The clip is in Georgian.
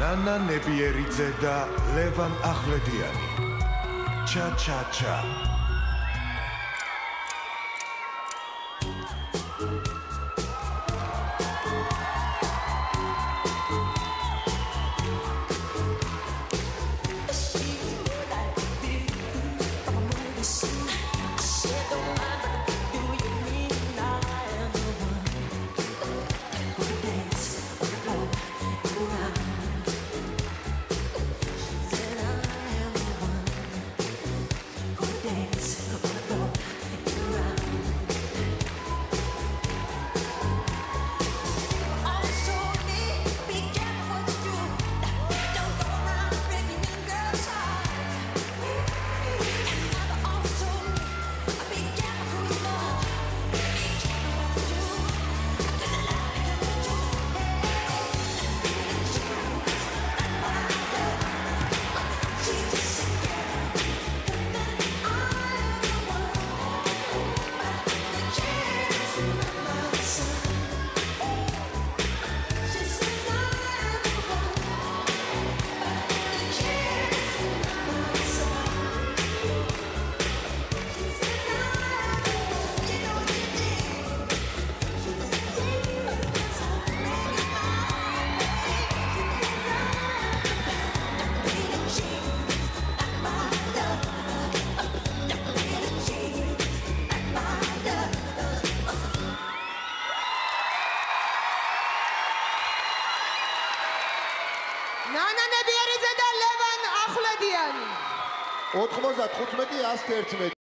ნანა ნებიერიძე და ლევან ახვლედიანი ჩა ნანა ნებიერიძე და ლევან ახვლედიანი 95 111